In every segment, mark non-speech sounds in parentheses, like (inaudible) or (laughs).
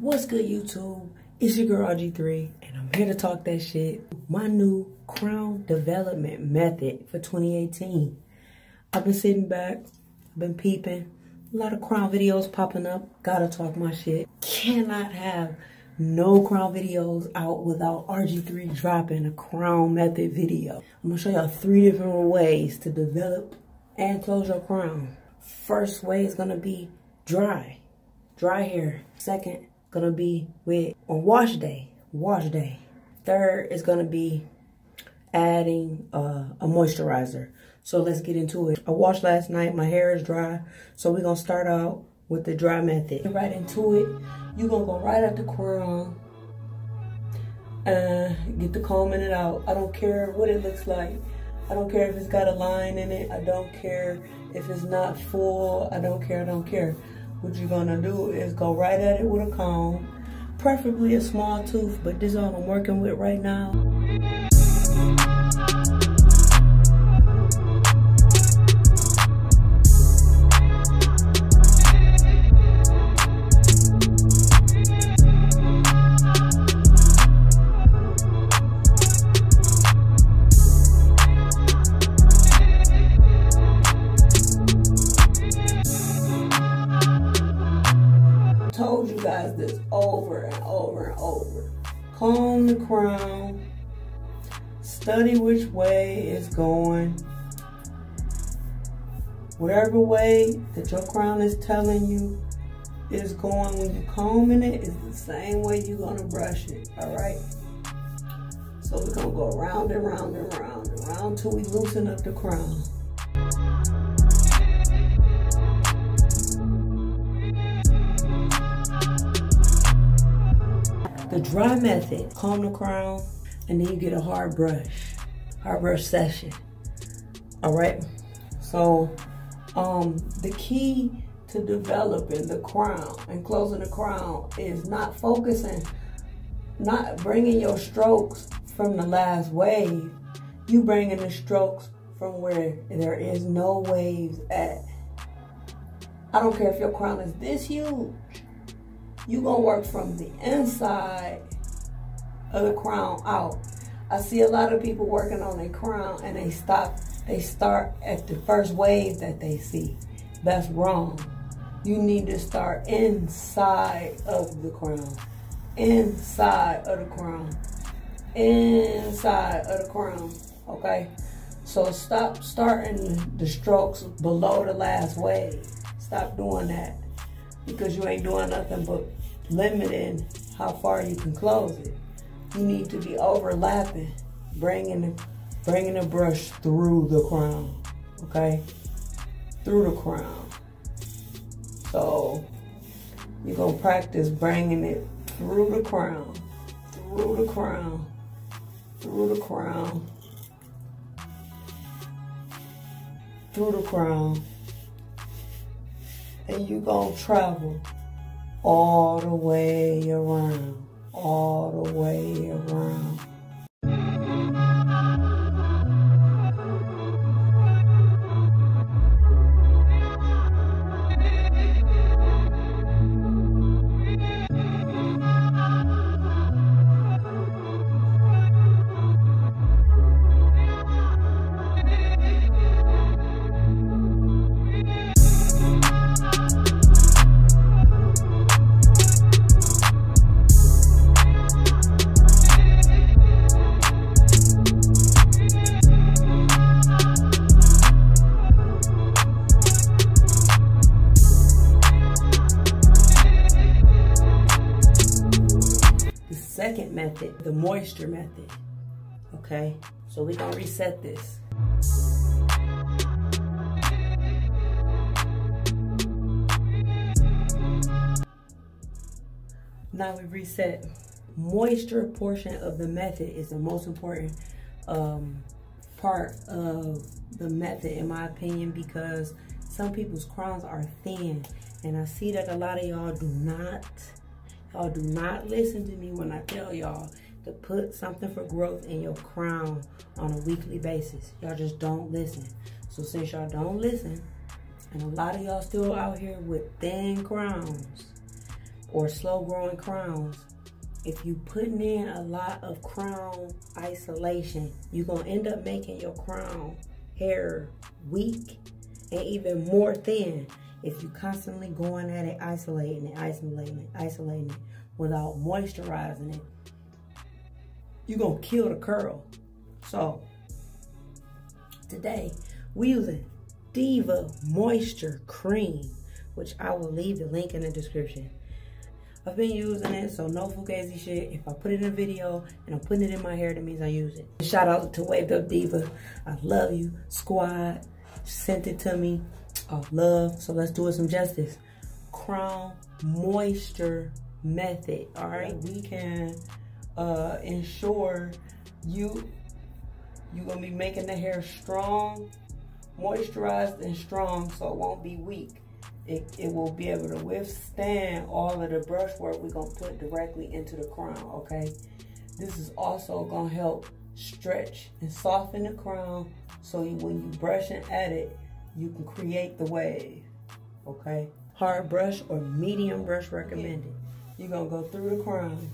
What's good, YouTube? It's your girl RG3, and I'm here to talk that shit. My new crown development method for 2018. I've been sitting back, I've been peeping, a lot of crown videos popping up. Gotta talk my shit. Cannot have no crown videos out without RG3 dropping a crown method video. I'm gonna show y'all three different ways to develop and close your crown. First way is gonna be dry, dry hair. Second, gonna be with on wash day, wash day. Third is gonna be adding uh, a moisturizer. So let's get into it. I washed last night, my hair is dry. So we're gonna start out with the dry method. Get right into it. You're gonna go right at the crown and get the combing it out. I don't care what it looks like. I don't care if it's got a line in it. I don't care if it's not full. I don't care, I don't care. What you're gonna do is go right at it with a comb, preferably a small tooth, but this is all I'm working with right now. Told you guys this over and over and over. Comb the crown. Study which way it's going. Whatever way that your crown is telling you is going when you're combing it is the same way you're gonna brush it, all right? So we're gonna go around and round and round and round till we loosen up the crown. The dry method, comb the crown, and then you get a hard brush, hard brush session. All right. So, um, the key to developing the crown and closing the crown is not focusing, not bringing your strokes from the last wave. You bringing the strokes from where there is no waves at. I don't care if your crown is this huge you're gonna work from the inside of the crown out. I see a lot of people working on their crown and they stop, they start at the first wave that they see. That's wrong. You need to start inside of the crown. Inside of the crown. Inside of the crown. Okay? So stop starting the strokes below the last wave. Stop doing that because you ain't doing nothing but limiting how far you can close it. You need to be overlapping, bringing bringing the brush through the crown, okay? Through the crown. So you're gonna practice bringing it through the crown, through the crown, through the crown, through the crown, and you're gonna travel all the way around, all the way around. Moisture method. Okay, so we're gonna reset this. Now we reset. Moisture portion of the method is the most important um, part of the method in my opinion because some people's crowns are thin and I see that a lot of y'all do not Y'all do not listen to me when I tell y'all to put something for growth in your crown on a weekly basis. Y'all just don't listen. So since y'all don't listen, and a lot of y'all still out here with thin crowns, or slow growing crowns, if you putting in a lot of crown isolation, you're gonna end up making your crown hair weak and even more thin if you constantly going at it, isolating it, isolating it, isolating it without moisturizing it. You're gonna kill the curl. So today we using Diva Moisture Cream, which I will leave the link in the description. I've been using it, so no fugazi shit. If I put it in a video and I'm putting it in my hair, that means I use it. Shout out to Waved Up Diva. I love you. Squad sent it to me. I love. So let's do it some justice. Crown Moisture Method. All right, we can uh, ensure you you're gonna be making the hair strong, moisturized and strong, so it won't be weak it, it will be able to withstand all of the brushwork we're going to put directly into the crown, okay? This is also going to help stretch and soften the crown so you, when you brushing at it, you can create the wave, okay? Hard brush or medium brush recommended. You're going to go through the crown.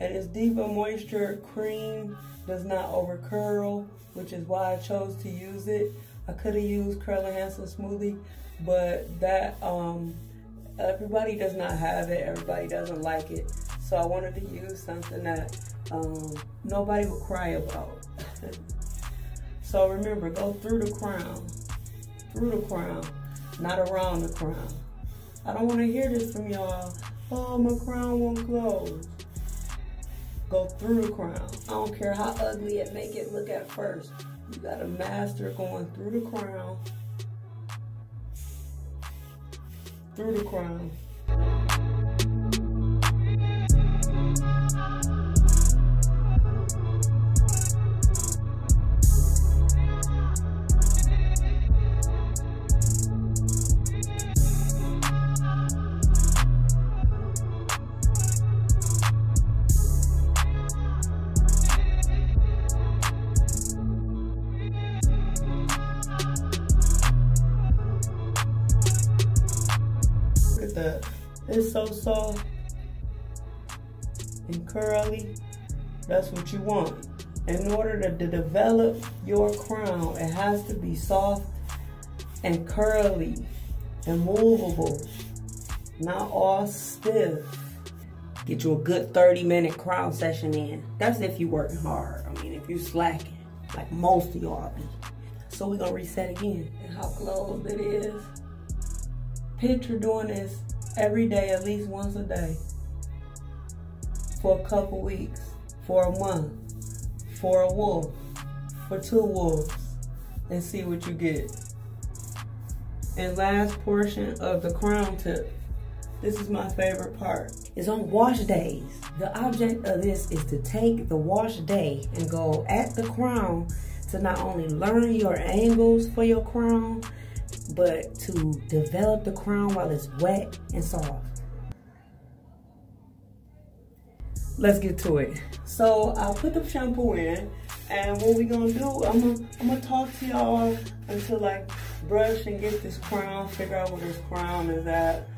And this Diva Moisture Cream does not over curl which is why I chose to use it. I could have used Curl Enhancer Smoothie, but that um, everybody does not have it. Everybody doesn't like it. So I wanted to use something that um, nobody would cry about. (laughs) so remember, go through the crown, through the crown, not around the crown. I don't want to hear this from y'all. Oh, my crown won't close go through the crown. I don't care how ugly it make it look at first. You got to master going through the crown. Through the crown. That. It's so soft and curly. That's what you want. In order to, to develop your crown, it has to be soft and curly and movable, not all stiff. Get you a good 30 minute crown session in. That's if you working hard. I mean, if you slacking, like most of y'all be. So we're gonna reset again. And how close it is. Picture doing this every day, at least once a day, for a couple weeks, for a month, for a wolf, for two wolves, and see what you get. And last portion of the crown tip. This is my favorite part. It's on wash days. The object of this is to take the wash day and go at the crown to not only learn your angles for your crown, but to develop the crown while it's wet and soft. Let's get to it. So I'll put the shampoo in and what we gonna do, I'm gonna, I'm gonna talk to y'all until I brush and get this crown, figure out where this crown is at.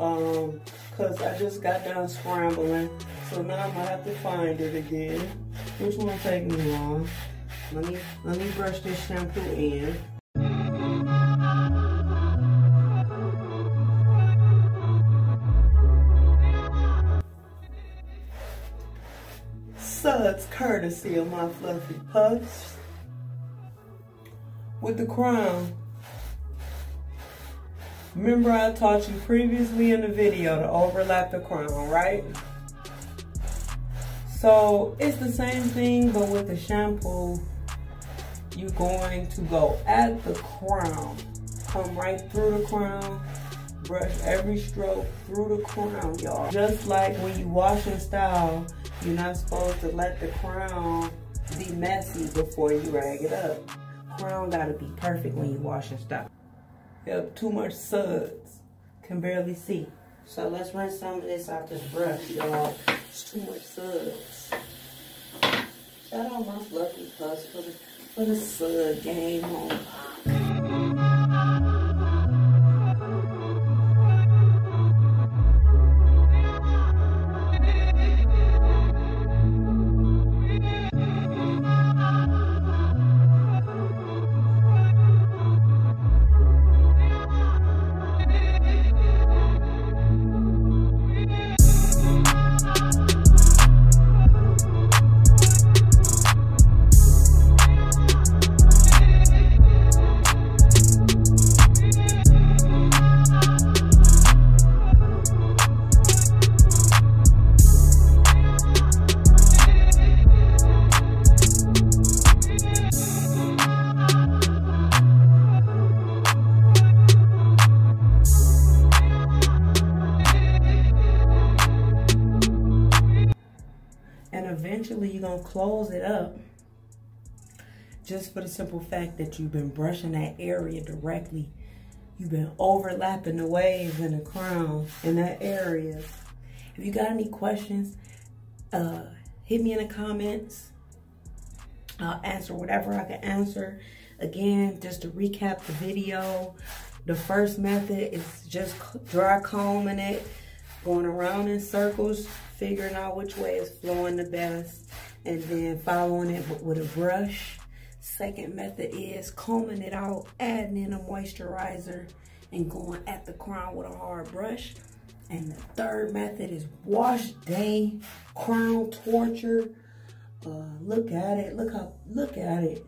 Um, cause I just got done scrambling. So now I'm gonna have to find it again, which won't take me long. Let me, let me brush this shampoo in. Courtesy of my fluffy puffs. With the crown, remember I taught you previously in the video to overlap the crown, right? So it's the same thing, but with the shampoo, you're going to go at the crown. Come right through the crown. Brush every stroke through the crown, y'all. Just like when you wash and style, you're not supposed to let the crown be messy before you rag it up. Crown gotta be perfect when you wash and style. Yep, too much suds. Can barely see. So let's rinse some of this off this brush, y'all. It's too much suds. Shout out my fluffy puffs for the, for the sud game on. Gonna close it up just for the simple fact that you've been brushing that area directly. You've been overlapping the waves and the crown in that area. If you got any questions, uh, hit me in the comments. I'll answer whatever I can answer. Again, just to recap the video, the first method is just dry combing it, going around in circles, figuring out which way is flowing the best, and then following it with a brush. Second method is combing it out, adding in a moisturizer, and going at the crown with a hard brush. And the third method is wash day crown torture. Uh, look at it. Look how. Look at it.